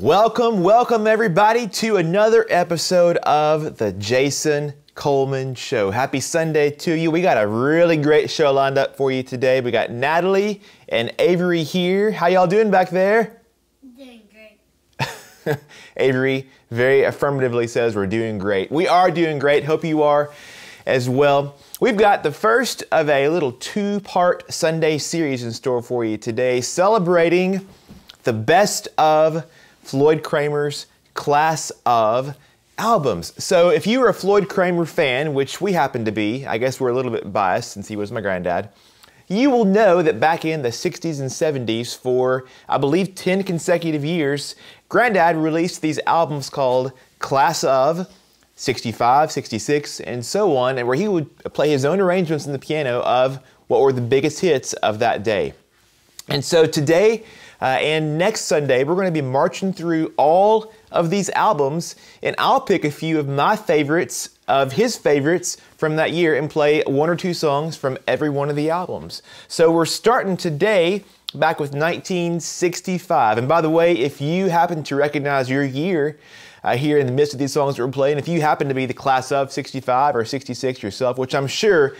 Welcome, welcome everybody to another episode of the Jason Coleman Show. Happy Sunday to you. We got a really great show lined up for you today. We got Natalie and Avery here. How y'all doing back there? Doing great. Avery very affirmatively says we're doing great. We are doing great. Hope you are as well. We've got the first of a little two part Sunday series in store for you today, celebrating the best of Floyd Cramer's class of albums. So if you were a Floyd Cramer fan, which we happen to be, I guess we're a little bit biased since he was my granddad, you will know that back in the 60s and 70s, for I believe 10 consecutive years, Granddad released these albums called Class of 65, 66, and so on, and where he would play his own arrangements on the piano of what were the biggest hits of that day. And so today, uh, and next Sunday, we're going to be marching through all of these albums, and I'll pick a few of my favorites of his favorites from that year and play one or two songs from every one of the albums. So we're starting today back with 1965. And by the way, if you happen to recognize your year, uh, here in the midst of these songs that we're playing, if you happen to be the class of 65 or 66 yourself, which I'm sure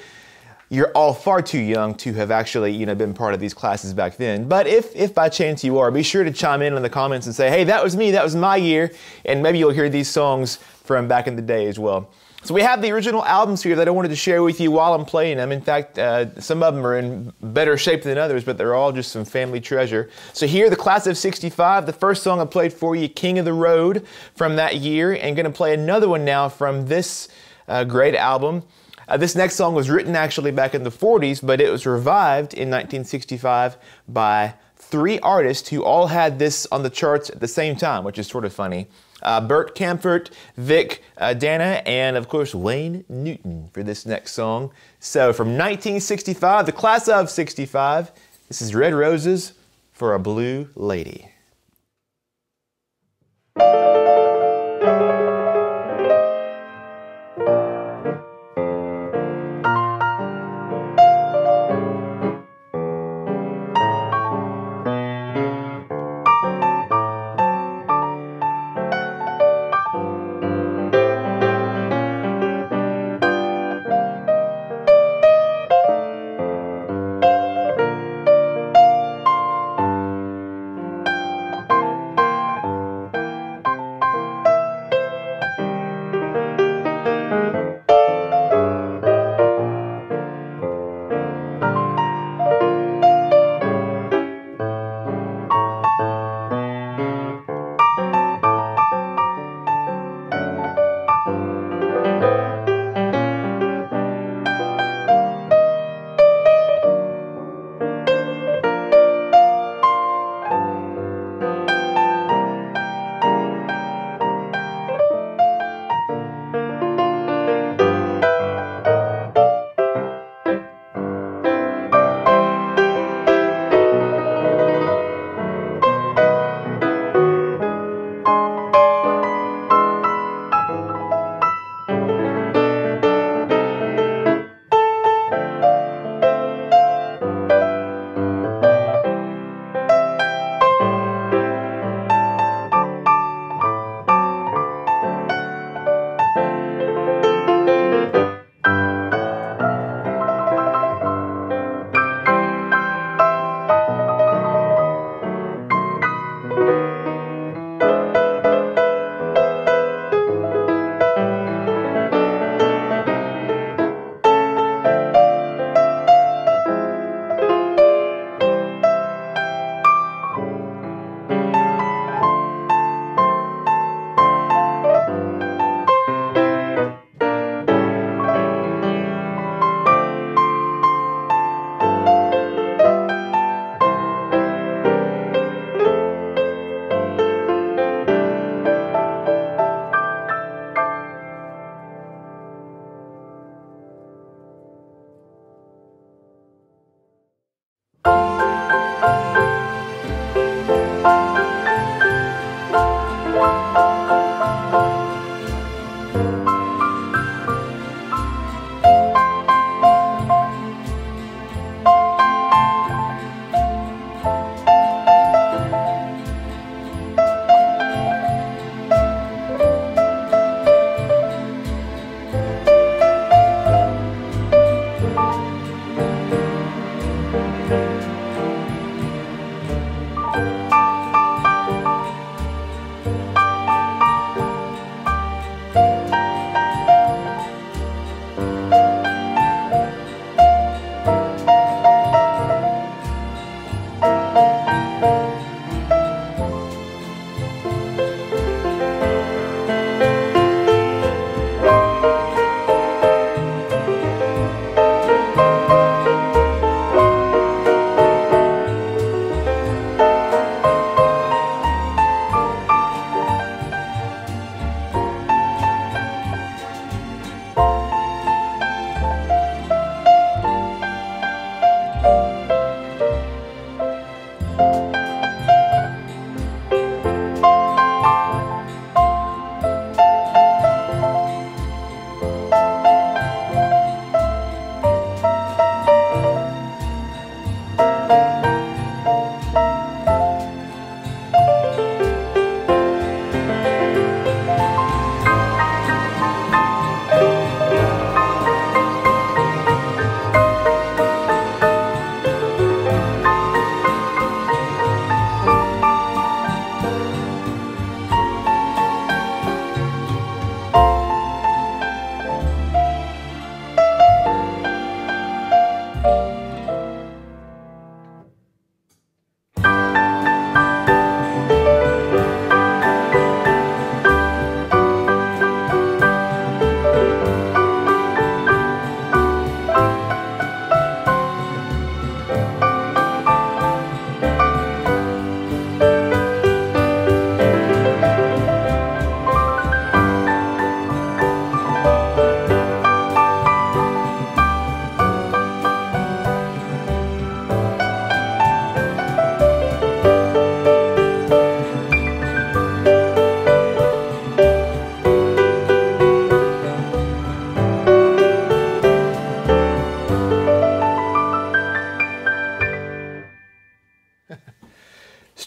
you're all far too young to have actually, you know, been part of these classes back then. But if, if by chance you are, be sure to chime in in the comments and say, hey, that was me, that was my year, and maybe you'll hear these songs from back in the day as well. So we have the original albums here that I wanted to share with you while I'm playing them. In fact, uh, some of them are in better shape than others, but they're all just some family treasure. So here, the class of 65, the first song I played for you, King of the Road from that year, and going to play another one now from this uh, great album. Uh, this next song was written actually back in the 40s, but it was revived in 1965 by three artists who all had this on the charts at the same time, which is sort of funny. Uh, Bert Kaempfert, Vic uh, Dana, and of course Wayne Newton for this next song. So from 1965, the class of 65, this is Red Roses for a Blue Lady.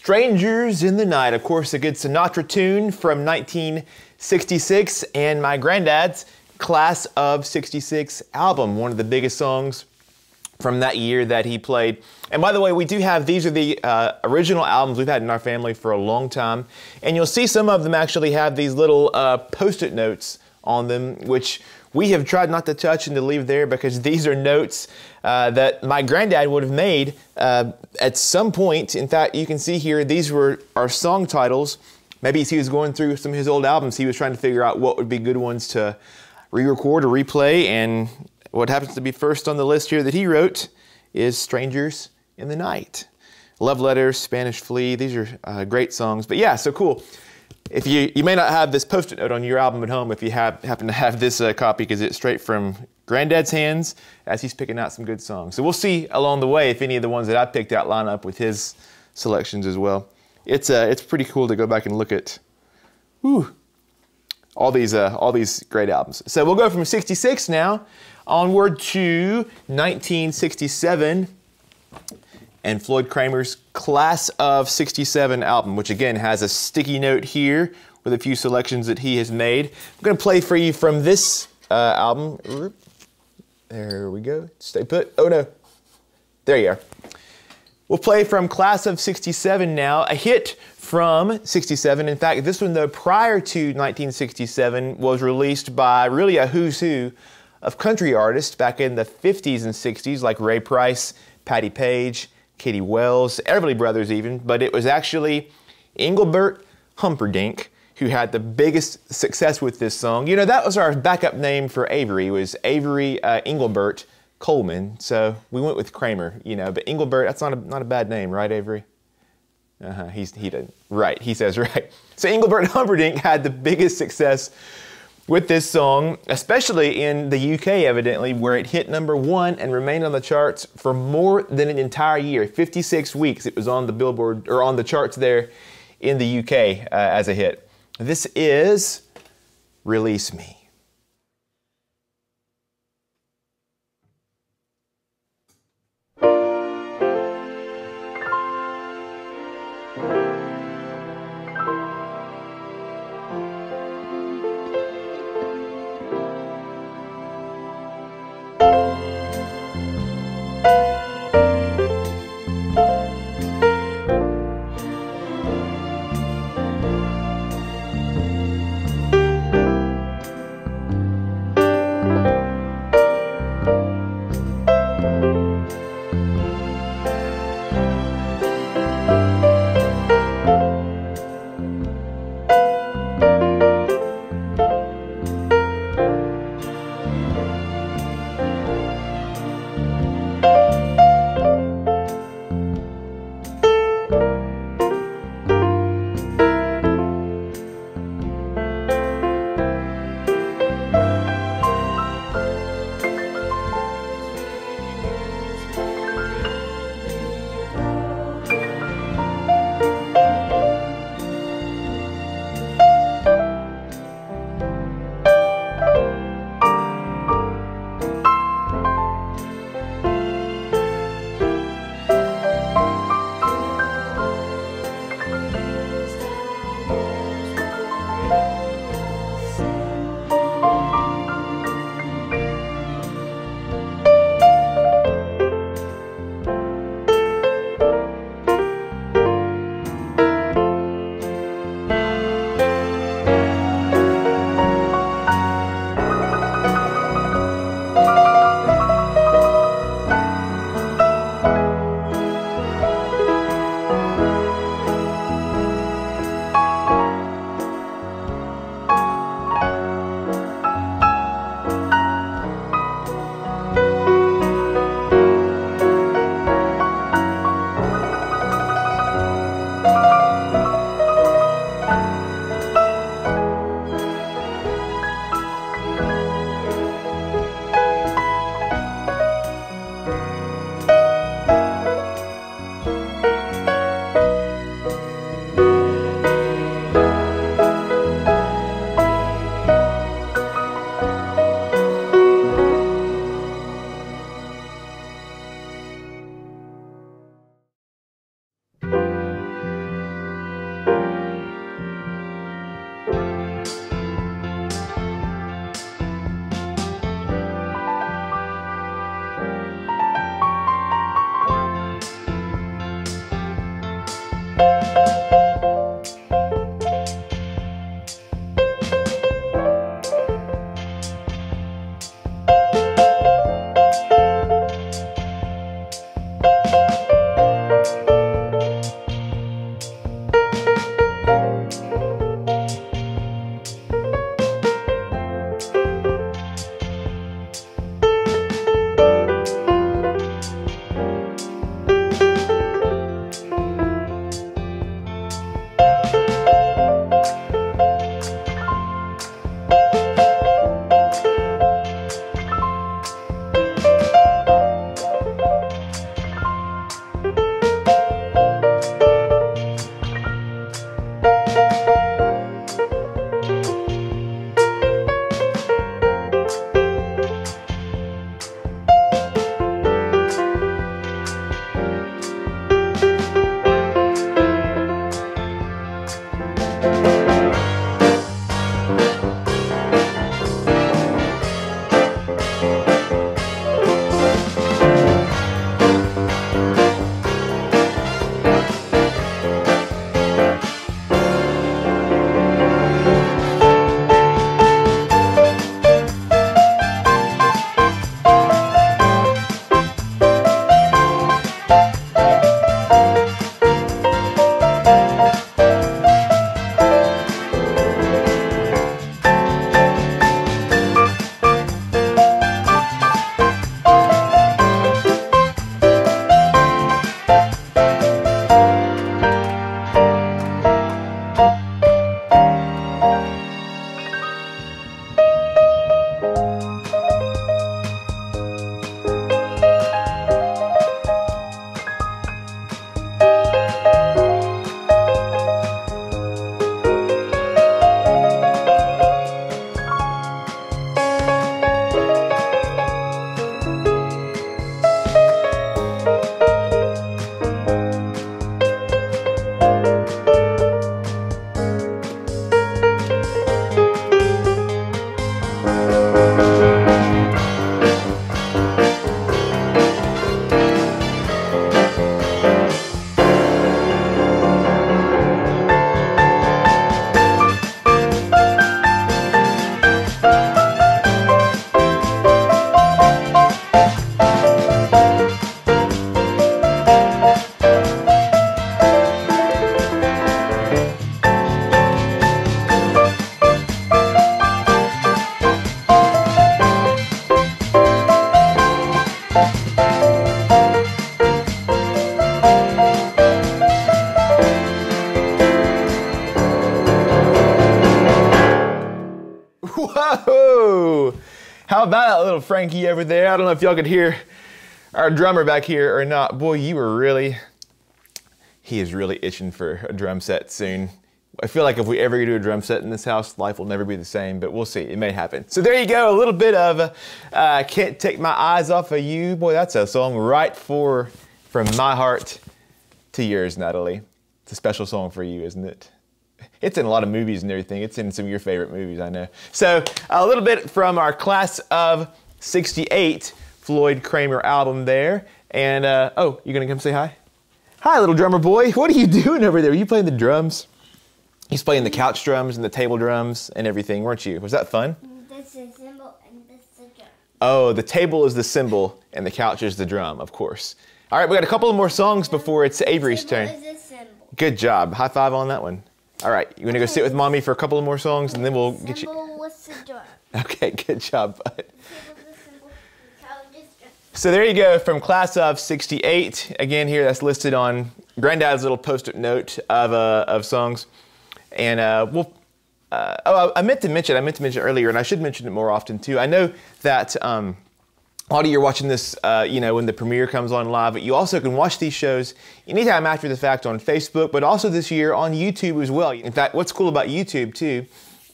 Strangers in the Night, of course, a good Sinatra tune from 1966 and my granddad's Class of 66 album, one of the biggest songs from that year that he played. And by the way, we do have these are the uh, original albums we've had in our family for a long time. And you'll see some of them actually have these little uh, post it notes on them, which we have tried not to touch and to leave there because these are notes uh, that my granddad would have made uh, at some point. In fact, you can see here, these were our song titles. Maybe he was going through some of his old albums, he was trying to figure out what would be good ones to re record or replay. And what happens to be first on the list here that he wrote is Strangers in the Night. Love Letters, Spanish Flea, these are uh, great songs. But yeah, so cool. If you, you may not have this post-it note on your album at home if you have, happen to have this uh, copy because it's straight from Granddad's hands as he's picking out some good songs. So we'll see along the way if any of the ones that I picked out line up with his selections as well. It's, uh, it's pretty cool to go back and look at whew, all, these, uh, all these great albums. So we'll go from 66 now onward to 1967 and Floyd Cramer's Class of 67 album, which again has a sticky note here with a few selections that he has made. I'm going to play for you from this uh, album. There we go. Stay put. Oh no. There you are. We'll play from Class of 67 now, a hit from 67. In fact, this one, though, prior to 1967, was released by really a who's who of country artists back in the 50s and 60s, like Ray Price, Patti Page, Kitty Wells, Everly Brothers even, but it was actually Engelbert Humperdinck who had the biggest success with this song. You know, that was our backup name for Avery, was Avery uh, Engelbert Coleman. So we went with Cramer, you know, but Engelbert, that's not a, not a bad name, right, Avery? Uh-huh, he's, he did Right, he says right. So Engelbert Humperdinck had the biggest success with this song, especially in the UK, evidently, where it hit number one and remained on the charts for more than an entire year 56 weeks. It was on the Billboard or on the charts there in the UK uh, as a hit. This is Release Me. Frankie over there? I don't know if y'all could hear our drummer back here or not. Boy, you were really, he is really itching for a drum set soon. I feel like if we ever do a drum set in this house, life will never be the same, but we'll see. It may happen. So there you go, a little bit of uh, Can't Take My Eyes Off of You. Boy, that's a song right for, from my heart to yours, Natalie. It's a special song for you, isn't it? It's in a lot of movies and everything. It's in some of your favorite movies, I know. So a little bit from our class of 68 Floyd Cramer album there. And, uh, oh, you gonna come say hi? Hi, little drummer boy. What are you doing over there? Are you playing the drums? He's playing the couch drums and the table drums and everything, weren't you? Was that fun? This is cymbal and this is drum. Oh, the table is the cymbal and the couch is the drum, of course. All right, we got a couple of more songs before it's Avery's turn. Good job. High five on that one. All right, you want to go sit with mommy for a couple of more songs and then we'll get you. Was the drum. Okay, good job, bud. Cymbal is a cymbal. the couch is drum. So there you go from class of 68. Again, here that's listed on Granddad's little post-it note of, uh, of songs. And uh, we'll, uh, oh, I meant to mention, I meant to mention earlier, and I should mention it more often too. I know that um, a lot of you are watching this, uh, you know, when the premiere comes on live, but you also can watch these shows anytime after the fact on Facebook, but also this year on YouTube as well. In fact, what's cool about YouTube too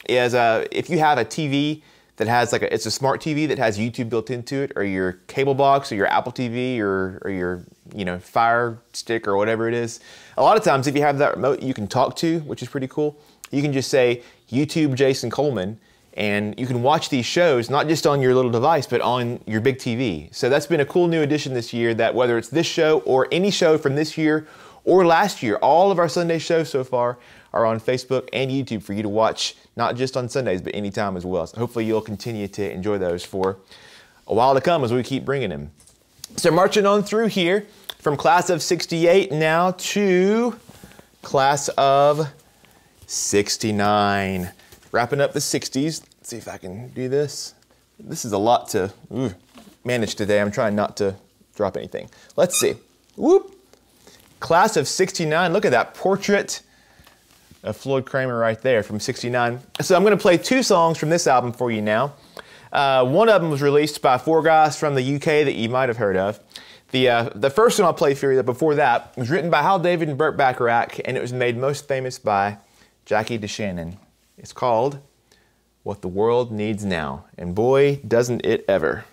is uh, if you have a TV that has like a, it's a smart TV that has YouTube built into it, or your cable box, or your Apple TV, or or your you know Fire Stick or whatever it is. A lot of times, if you have that remote, you can talk to, which is pretty cool. You can just say YouTube Jason Coleman, and you can watch these shows not just on your little device, but on your big TV. So that's been a cool new addition this year. That whether it's this show or any show from this year or last year, all of our Sunday shows so far are on Facebook and YouTube for you to watch, not just on Sundays, but anytime as well. So hopefully you'll continue to enjoy those for a while to come as we keep bringing them. So marching on through here from class of 68 now to class of 69. Wrapping up the 60s. Let's see if I can do this. This is a lot to ooh, manage today. I'm trying not to drop anything. Let's see. Whoop. Class of 69. Look at that portrait of Floyd Cramer right there from 69. So I'm going to play two songs from this album for you now. Uh, one of them was released by four guys from the UK that you might have heard of. The, uh, the first one I'll play for you that before that was written by Hal David and Burt Bacharach, and it was made most famous by Jackie DeShannon. It's called What the World Needs Now, and boy, doesn't it ever.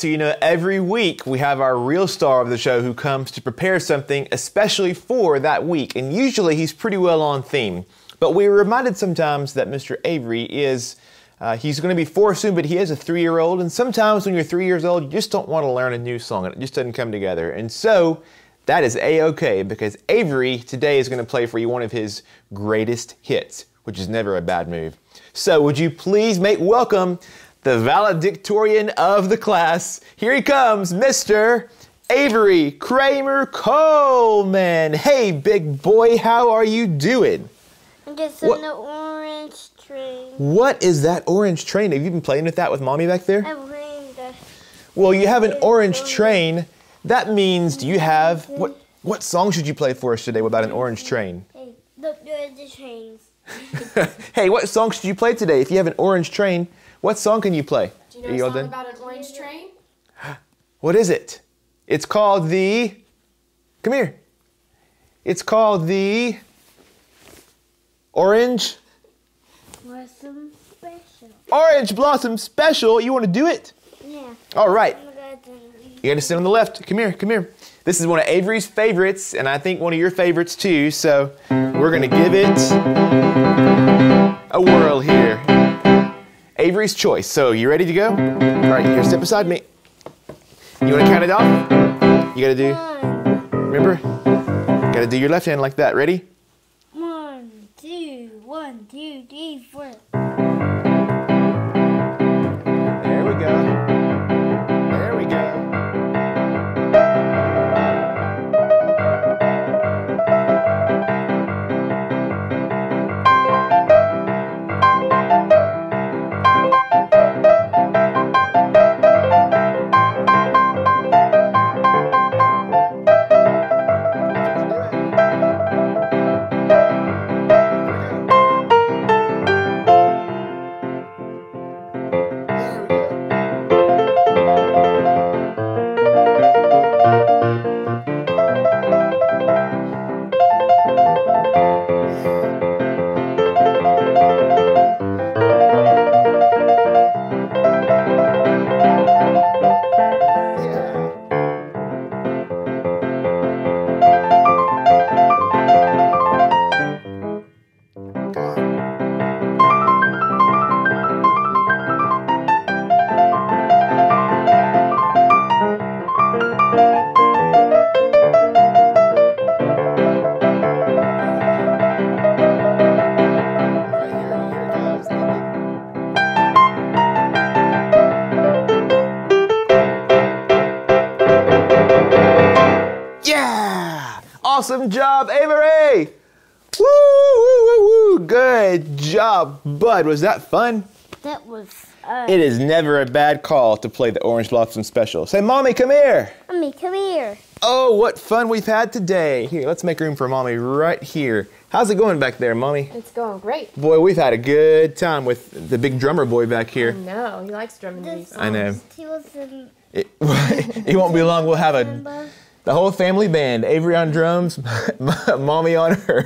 So you know, every week we have our real star of the show who comes to prepare something especially for that week. And usually he's pretty well on theme. But we're reminded sometimes that Mr. Avery is, uh, he's going to be four soon, but he is a three year old. And sometimes when you're three years old, you just don't want to learn a new song and it just doesn't come together. And so that is a okay because Avery today is going to play for you one of his greatest hits, which is never a bad move. So would you please make welcome the valedictorian of the class. Here he comes, Mr. Avery Cramer Coleman. Hey, big boy, how are you doing? I'm just What- on the orange train. What is that orange train? Have you been playing with that with mommy back there? I'm playing the. Well, you have an orange train. That means do you have mm-hmm. what what song should you play for us today about an orange train? Hey, look, there's the trains. hey, what song should you play today? If you have an orange train, what song can you play? Do you know Are a song about an orange train? What is it? It's called the. Come here. It's called the. Orange. Blossom special. Orange Blossom Special. You want to do it? Yeah. All right. My God, then we- You got to sit on the left. Come here. Come here. This is one of Avery's favorites, and I think one of your favorites too. So we're going to give it a whirl here. Avery's choice. So you ready to go? All right, here, step beside me. You want to count it off? You got to do. Remember? Got to do your left hand like that. Ready? one, two, one, two, three, four. Awesome job, Avery! Woo, woo, woo, woo! Good job, bud. Was that fun? That was. Uh, It is never a bad call to play the Orange Blossom Special. Say, Mommy, come here! Mommy, come here. Oh, what fun we've had today. Here, let's make room for Mommy right here. How's it going back there, Mommy? It's going great. Boy, we've had a good time with the big drummer boy back here. No, he likes drumming to these This songs. I know. He was in. It, it won't be long. We'll have a Remember? The whole family band. Avery on drums, mommy on her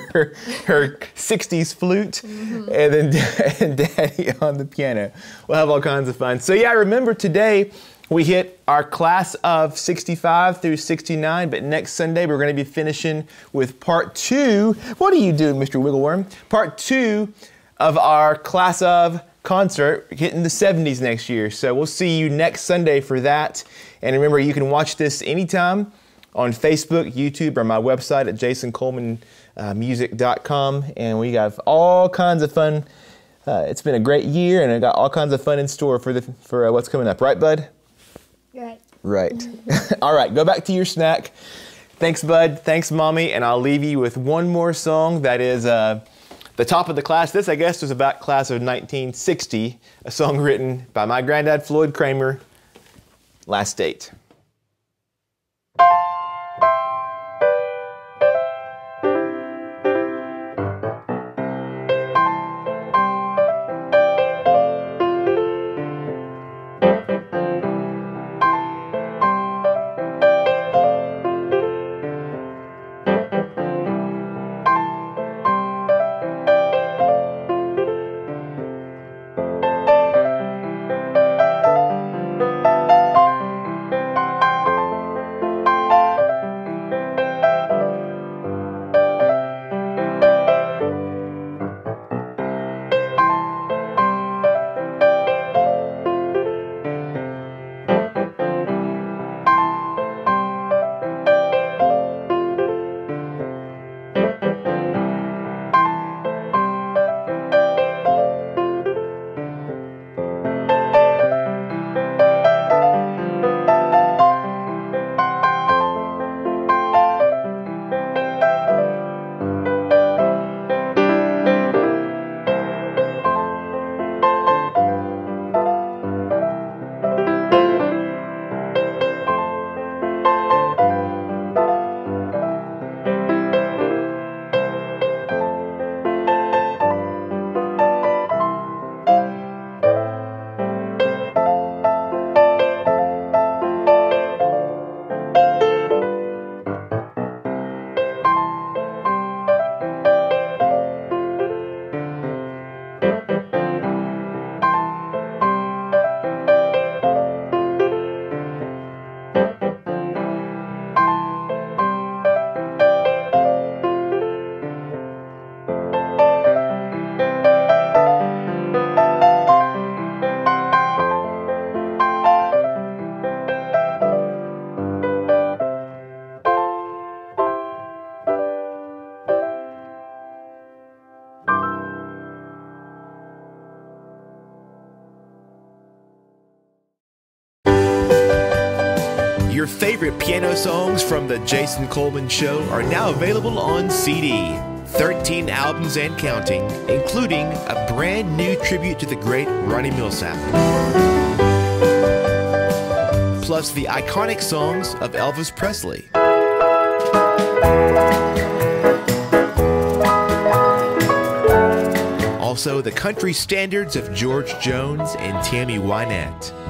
her 60s flute, mm-hmm. and then and daddy on the piano. We'll have all kinds of fun. So yeah, remember today we hit our class of 65 through 69, but next Sunday we're going to be finishing with part two. What are you doing, Mr. Wiggleworm? Part two of our class of concert hitting the 70s next year. So we'll see you next Sunday for that. And remember, you can watch this anytime on Facebook, YouTube, or my website at jasoncolemanmusic.com. And we have all kinds of fun. Uh, it's been a great year, and I got all kinds of fun in store for the for uh, what's coming up. Right, Bud? Right. Right. all right, go back to your snack. Thanks, Bud. Thanks, Mommy. And I'll leave you with one more song that is uh, the top of the class. This, I guess, was about class of 1960, a song written by my granddad, Floyd Cramer, Last Date. Your favorite piano songs from The Jason Coleman Show are now available on CD. 13 albums and counting, including a brand new tribute to the great Ronnie Milsap. Plus the iconic songs of Elvis Presley. Also, the country standards of George Jones and Tammy Wynette.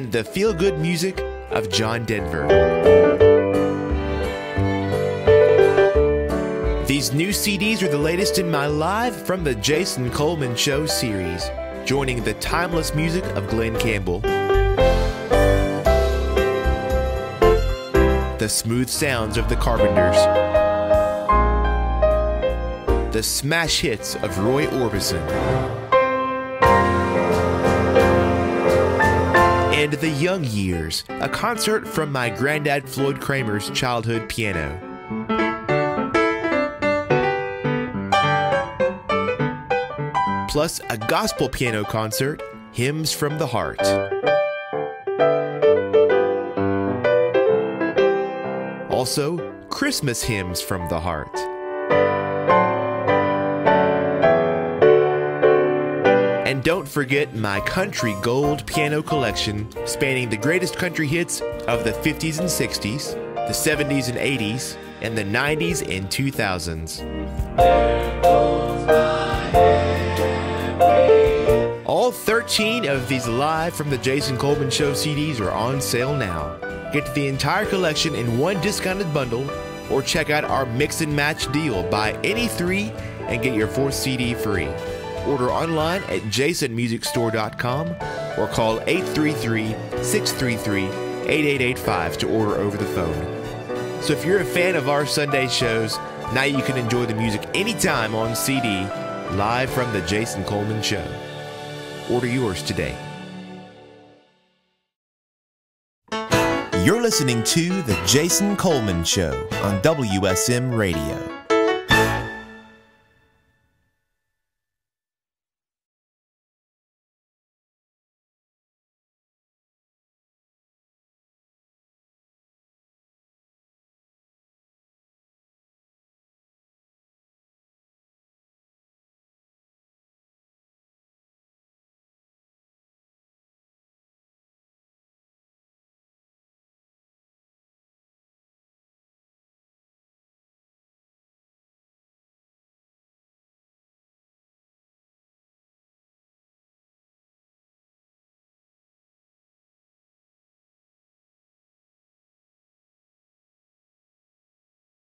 And the feel good music of John Denver. These new CDs are the latest in my Live from the Jason Coleman Show series, joining the timeless music of Glen Campbell, the smooth sounds of the Carpenters, the smash hits of Roy Orbison, and The Young Years, a concert from my granddad Floyd Cramer's childhood piano. Plus a gospel piano concert, Hymns from the Heart. Also, Christmas hymns from the heart. And don't forget my country gold piano collection spanning the greatest country hits of the 50s and 60s, the 70s and 80s, and the 90s and 2000s. All 13 of these live from the Jason Coleman Show CDs are on sale now. Get the entire collection in one discounted bundle or check out our mix and match deal. Buy any three and get your fourth CD free. Order online at jasonmusicstore.com or call 833 633 8885 to order over the phone. So if you're a fan of our Sunday shows, now you can enjoy the music anytime on CD, live from the Jason Coleman Show. Order yours today. You're listening to The Jason Coleman Show on WSM Radio.